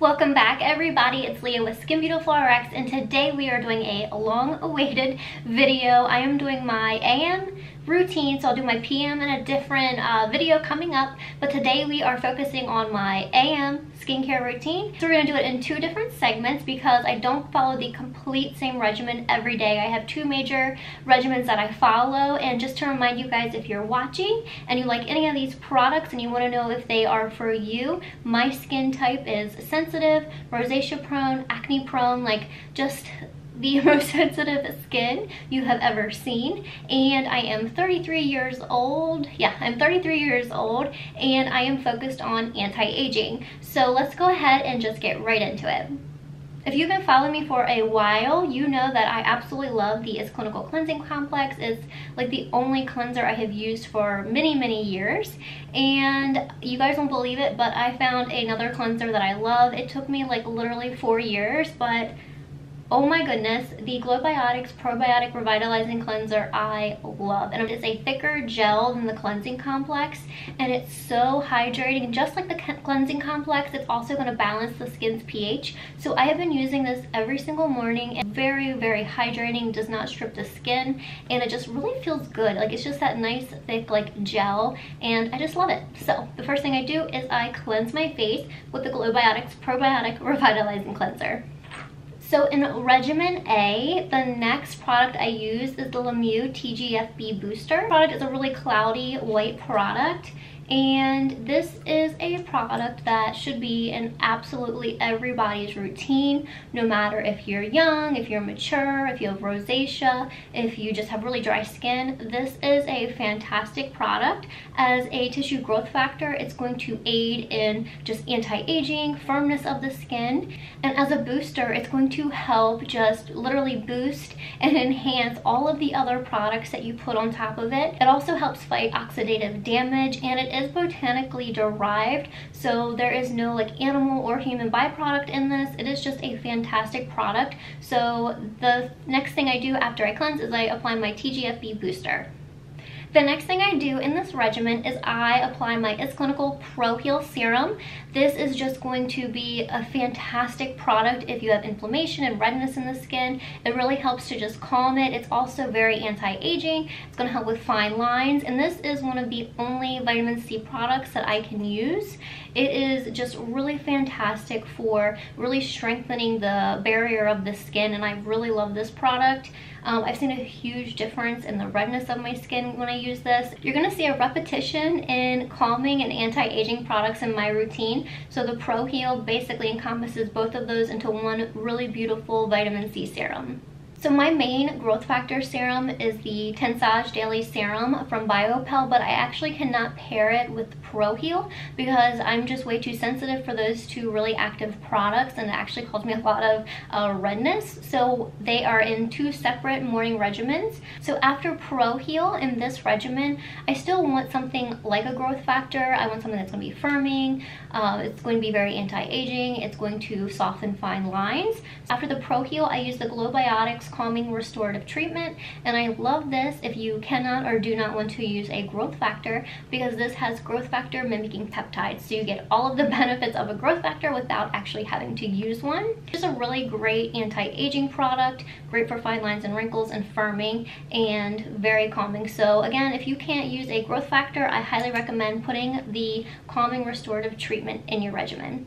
Welcome back everybody, it's Leah with Skin Beautiful RX and today we are doing a long awaited video. I am doing my AM routine, so I'll do my PM in a different uh, video coming up, but today we are focusing on my AM skincare routine. So we're to do it in two different segments because I don't follow the complete same regimen every day. I have two major regimens that I follow, and just to remind you guys, if you're watching and you like any of these products and you want to know if they are for you, my skin type is sensitive, rosacea prone, acne prone, like just the most sensitive skin you have ever seen and I am 33 years old yeah I'm 33 years old and I am focused on anti-aging so let's go ahead and just get right into it if you've been following me for a while, you know that I absolutely love the IS Clinical Cleansing Complex. It's like the only cleanser I have used for many, many years. And you guys won't believe it, but I found another cleanser that I love. It took me like literally four years, but Oh my goodness, the Glowbiotics Probiotic Revitalizing Cleanser I love. And it's a thicker gel than the Cleansing Complex. And it's so hydrating. Just like the Cleansing Complex, it's also going to balance the skin's pH. So I have been using this every single morning. And very, very hydrating, does not strip the skin. And it just really feels good. Like it's just that nice, thick, like gel. And I just love it. So the first thing I do is I cleanse my face with the Glowbiotics Probiotic Revitalizing Cleanser. So in regimen A, the next product I use is the Lemieux TGFB Booster. The product is a really cloudy white product and this is a product that should be in absolutely everybody's routine no matter if you're young if you're mature if you have rosacea if you just have really dry skin. This is a fantastic product. As a tissue growth factor it's going to aid in just anti-aging firmness of the skin. And as a booster it's going to help just literally boost and enhance all of the other products that you put on top of it. It also helps fight oxidative damage and it is botanically derived, so there is no like animal or human byproduct in this. It is just a fantastic product. So the next thing I do after I cleanse is I apply my TGFB booster. The next thing I do in this regimen is I apply my iS Clinical Pro Heal Serum. This is just going to be a fantastic product if you have inflammation and redness in the skin. It really helps to just calm it. It's also very anti-aging. It's going to help with fine lines. And this is one of the only vitamin C products that I can use. It is just really fantastic for really strengthening the barrier of the skin and I really love this product. Um, I've seen a huge difference in the redness of my skin when I use this. You're going to see a repetition in calming and anti-aging products in my routine. So the Pro Heal basically encompasses both of those into one really beautiful vitamin C serum. So my main growth factor serum is the Tensage Daily Serum from Biopelle, but I actually cannot pair it with Pro Heal because I'm just way too sensitive for those two really active products and it actually caused me a lot of uh, redness. So they are in two separate morning regimens. So after Pro Heal in this regimen, I still want something like a growth factor. I want something that's going to be firming. Uh, it's going to be very anti-aging. It's going to soften fine lines. After the Pro Heal, I use the Calming restorative treatment and I love this if you cannot or do not want to use a growth factor because this has growth factor mimicking peptides so you get all of the benefits of a growth factor without actually having to use one. It's a really great anti-aging product, great for fine lines and wrinkles and firming and very calming. So again, if you can't use a growth factor, I highly recommend putting the calming restorative treatment in your regimen.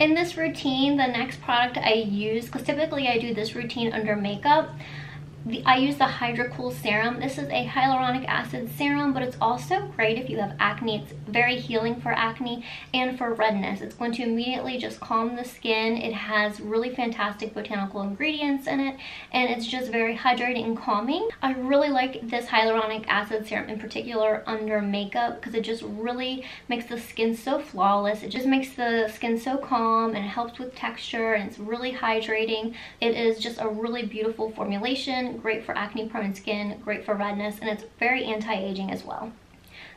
In this routine, the next product I use, because typically I do this routine under makeup, the, I use the HydraCool Serum. This is a hyaluronic acid serum, but it's also great if you have acne. It's very healing for acne and for redness. It's going to immediately just calm the skin. It has really fantastic botanical ingredients in it, and it's just very hydrating and calming. I really like this hyaluronic acid serum in particular under makeup because it just really makes the skin so flawless. It just makes the skin so calm and it helps with texture and it's really hydrating. It is just a really beautiful formulation great for acne prone skin, great for redness, and it's very anti-aging as well.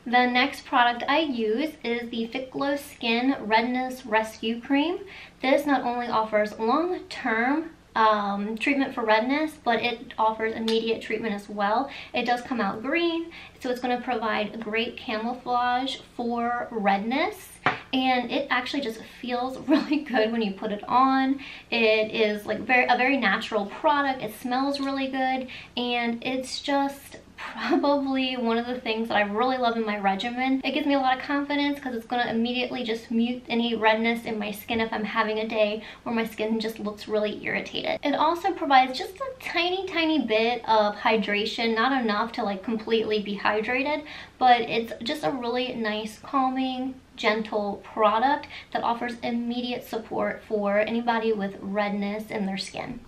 The next product I use is the Fit Glow Skin Redness Rescue Cream. This not only offers long-term um, treatment for redness, but it offers immediate treatment as well. It does come out green, so it's going to provide great camouflage for redness and it actually just feels really good when you put it on. It is like very a very natural product. It smells really good and it's just probably one of the things that I really love in my regimen. It gives me a lot of confidence because it's going to immediately just mute any redness in my skin if I'm having a day where my skin just looks really irritated. It also provides just a tiny, tiny bit of hydration, not enough to like completely be hydrated, but it's just a really nice calming gentle product that offers immediate support for anybody with redness in their skin.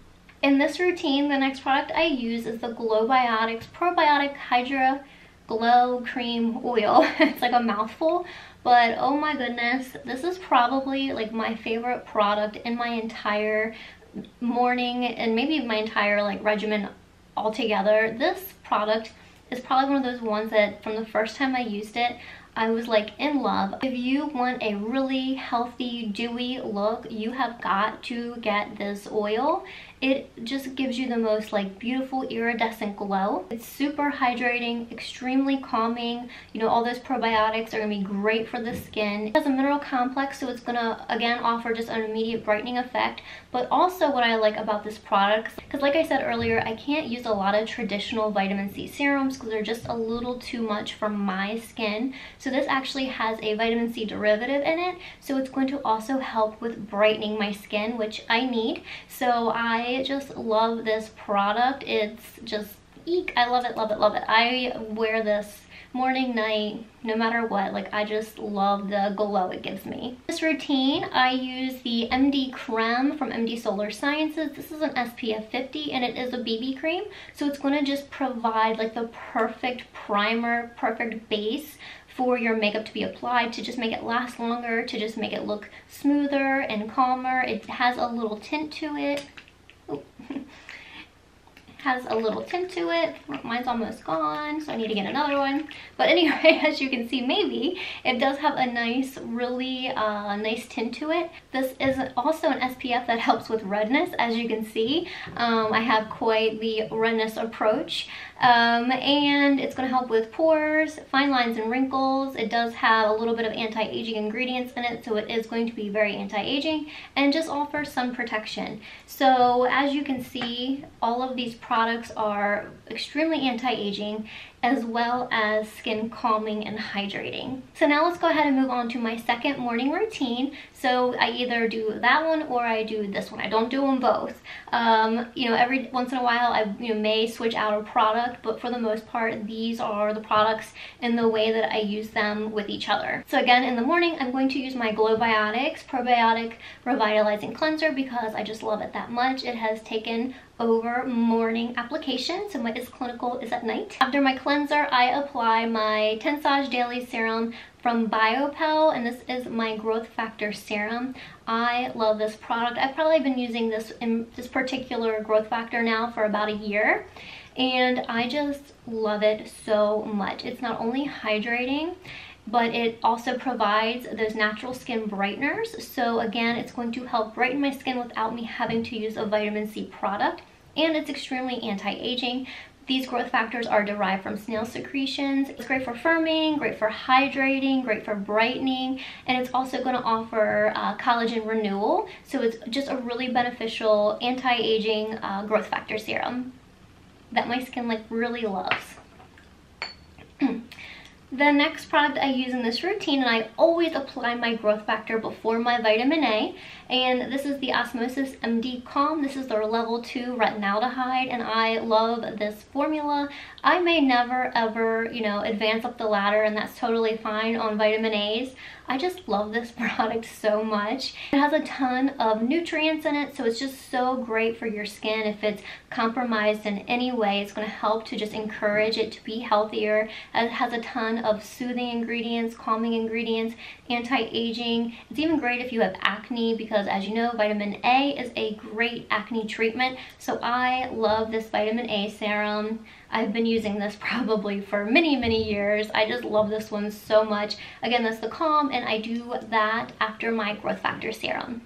In this routine, the next product I use is the Glowbiotics Probiotic Hydra Glow Cream Oil. it's like a mouthful, but oh my goodness, this is probably like my favorite product in my entire morning and maybe my entire like regimen altogether. This product is probably one of those ones that from the first time I used it, I was like in love. If you want a really healthy, dewy look, you have got to get this oil. It just gives you the most like beautiful iridescent glow. It's super hydrating, extremely calming. You know, all those probiotics are gonna be great for the skin. It has a mineral complex, so it's gonna, again, offer just an immediate brightening effect. But also what I like about this product, because like I said earlier, I can't use a lot of traditional vitamin C serums because they're just a little too much for my skin. So this actually has a vitamin C derivative in it, so it's going to also help with brightening my skin, which I need. So I just love this product. It's just eek. I love it, love it, love it. I wear this morning, night, no matter what. Like, I just love the glow it gives me. This routine, I use the MD Creme from MD Solar Sciences. This is an SPF 50 and it is a BB cream. So it's gonna just provide like the perfect primer, perfect base for your makeup to be applied to just make it last longer, to just make it look smoother and calmer. It has a little tint to it. へえ。Has a little tint to it. Mine's almost gone, so I need to get another one. But anyway, as you can see, maybe it does have a nice, really uh, nice tint to it. This is also an SPF that helps with redness, as you can see. Um, I have quite the redness approach. Um, and it's going to help with pores, fine lines and wrinkles. It does have a little bit of anti-aging ingredients in it, so it is going to be very anti-aging and just offers sun protection. So as you can see, all of these products are extremely anti-aging as well as skin calming and hydrating. So now let's go ahead and move on to my second morning routine. So I either do that one or I do this one. I don't do them both. Um, you know, every once in a while I you know, may switch out a product, but for the most part, these are the products in the way that I use them with each other. So again, in the morning, I'm going to use my Glowbiotics Probiotic Revitalizing Cleanser because I just love it that much. It has taken over morning application. So my is clinical is at night. After my cleanser, I apply my Tensage Daily Serum from Biopelle, and this is my growth factor serum. I love this product. I've probably been using this in this particular growth factor now for about a year and I just love it so much. It's not only hydrating, but it also provides those natural skin brighteners. So again, it's going to help brighten my skin without me having to use a vitamin C product. And it's extremely anti-aging. These growth factors are derived from snail secretions. It's great for firming, great for hydrating, great for brightening, and it's also going to offer uh, collagen renewal. So it's just a really beneficial anti-aging uh, growth factor serum that my skin like really loves. The next product I use in this routine, and I always apply my growth factor before my vitamin A, and this is the Osmosis MD Calm. This is their level 2 retinaldehyde, and I love this formula. I may never ever, you know, advance up the ladder, and that's totally fine on vitamin A's. I just love this product so much. It has a ton of nutrients in it, so it's just so great for your skin. If it's compromised in any way, it's going to help to just encourage it to be healthier. It has a ton of soothing ingredients, calming ingredients, anti-aging. It's even great if you have acne because as you know, vitamin A is a great acne treatment. So I love this vitamin A serum. I've been using this probably for many, many years. I just love this one so much. Again, that's the Calm, and I do that after my Growth Factor Serum.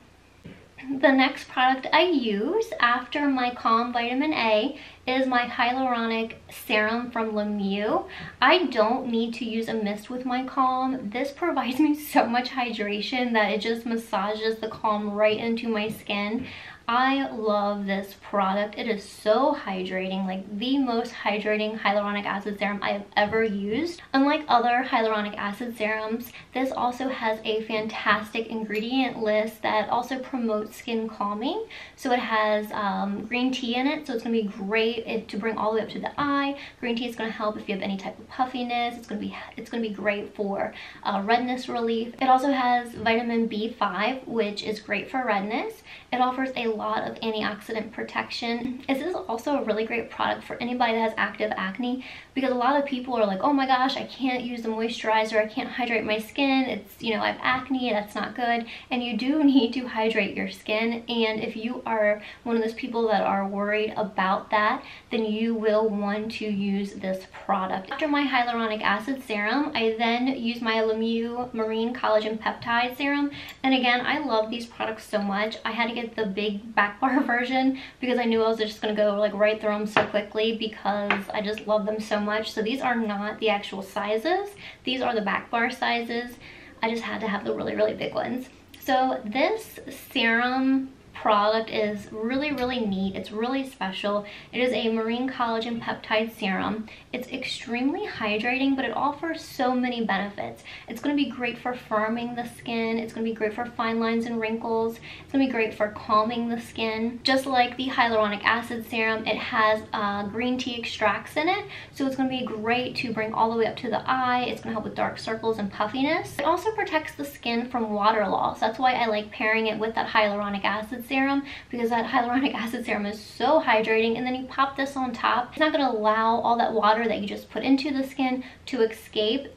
The next product I use after my Calm Vitamin A is my Hyaluronic Serum from Lemieux. I don't need to use a mist with my Calm. This provides me so much hydration that it just massages the Calm right into my skin. I love this product. It is so hydrating, like the most hydrating hyaluronic acid serum I have ever used. Unlike other hyaluronic acid serums, this also has a fantastic ingredient list that also promotes skin calming. So it has um, green tea in it, so it's gonna be great if, to bring all the way up to the eye. Green tea is gonna help if you have any type of puffiness. It's gonna be it's gonna be great for uh, redness relief. It also has vitamin B5, which is great for redness. It offers a lot of antioxidant protection. This is also a really great product for anybody that has active acne because a lot of people are like, oh my gosh, I can't use the moisturizer, I can't hydrate my skin, it's, you know, I have acne, that's not good. And you do need to hydrate your skin. And if you are one of those people that are worried about that, then you will want to use this product. After my hyaluronic acid serum, I then use my Lemieux Marine Collagen Peptide Serum. And again, I love these products so much. I had to get the big back bar version because I knew I was just gonna go like right through them so quickly because I just love them so much. So these are not the actual sizes. These are the back bar sizes. I just had to have the really, really big ones. So this serum product is really, really neat. It's really special. It is a marine collagen peptide serum. It's extremely hydrating, but it offers so many benefits. It's going to be great for firming the skin. It's going to be great for fine lines and wrinkles. It's going to be great for calming the skin. Just like the hyaluronic acid serum, it has uh, green tea extracts in it. So it's going to be great to bring all the way up to the eye. It's going to help with dark circles and puffiness. It also protects the skin from water loss. That's why I like pairing it with that hyaluronic acid serum because that hyaluronic acid serum is so hydrating and then you pop this on top. It's not going to allow all that water that you just put into the skin to escape.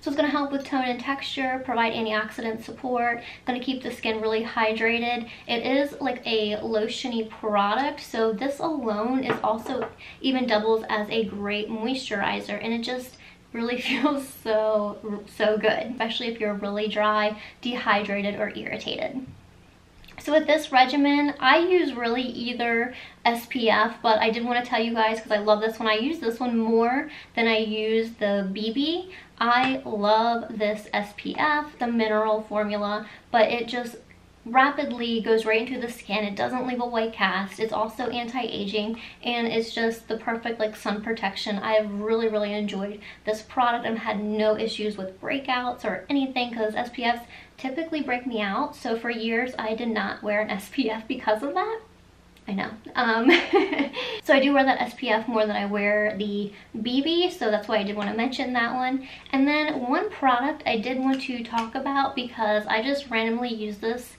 So it's going to help with tone and texture, provide antioxidant support, going to keep the skin really hydrated. It is like a lotiony product, so this alone is also even doubles as a great moisturizer and it just really feels so, so good, especially if you're really dry, dehydrated, or irritated. So with this regimen, I use really either SPF, but I did want to tell you guys because I love this one. I use this one more than I use the BB. I love this SPF, the mineral formula, but it just rapidly goes right into the skin. It doesn't leave a white cast. It's also anti-aging and it's just the perfect like sun protection. I have really, really enjoyed this product and had no issues with breakouts or anything because SPFs typically break me out. So for years, I did not wear an SPF because of that. I know. Um, so I do wear that SPF more than I wear the BB, so that's why I did want to mention that one. And then one product I did want to talk about because I just randomly use this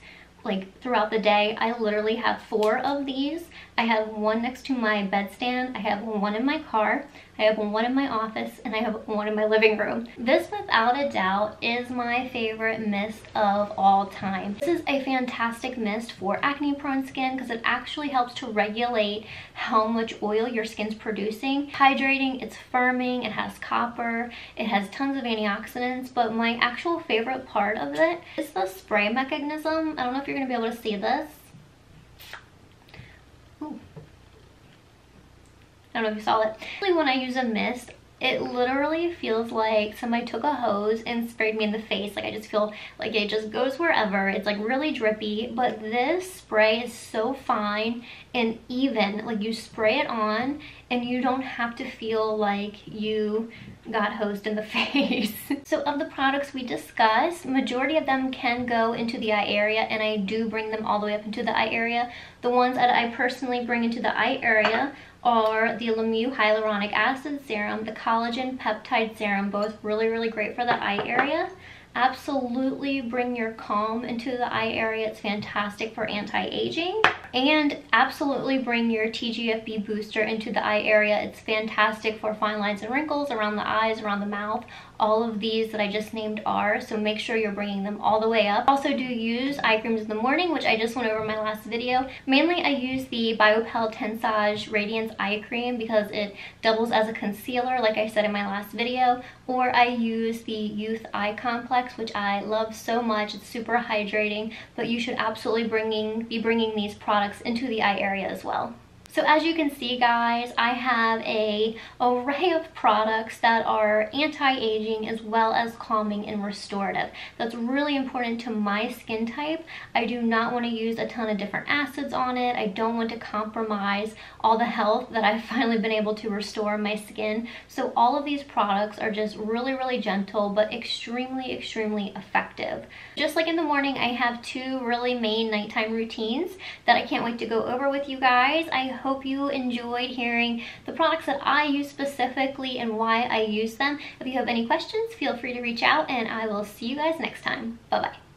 like throughout the day. I literally have four of these. I have one next to my bedstand. I have one in my car. I have one in my office and I have one in my living room. This without a doubt is my favorite mist of all time. This is a fantastic mist for acne prone skin because it actually helps to regulate how much oil your skin's producing. Hydrating, it's firming, it has copper, it has tons of antioxidants, but my actual favorite part of it is the spray mechanism. I don't know if you're gonna be able to see this. Ooh. I don't know if you saw it. When I use a mist, it literally feels like somebody took a hose and sprayed me in the face. Like I just feel like it just goes wherever. It's like really drippy, but this spray is so fine and even. Like you spray it on and you don't have to feel like you got hosed in the face. so of the products we discussed, majority of them can go into the eye area and I do bring them all the way up into the eye area. The ones that I personally bring into the eye area are the Lemieux Hyaluronic Acid Serum, the Collagen Peptide Serum, both really, really great for the eye area. Absolutely bring your calm into the eye area. It's fantastic for anti-aging. And absolutely bring your TGFB booster into the eye area. It's fantastic for fine lines and wrinkles around the eyes, around the mouth, all of these that I just named are, so make sure you're bringing them all the way up. Also do use eye creams in the morning, which I just went over in my last video. Mainly I use the Biopelle Tensage Radiance Eye Cream because it doubles as a concealer, like I said in my last video, or I use the Youth Eye Complex which I love so much. It's super hydrating, but you should absolutely bringing, be bringing these products into the eye area as well. So as you can see guys, I have a array of products that are anti-aging as well as calming and restorative. That's really important to my skin type. I do not want to use a ton of different acids on it. I don't want to compromise all the health that I've finally been able to restore my skin. So all of these products are just really, really gentle, but extremely, extremely effective. Just like in the morning, I have two really main nighttime routines that I can't wait to go over with you guys. I hope you enjoyed hearing the products that I use specifically and why I use them. If you have any questions, feel free to reach out and I will see you guys next time. Bye-bye.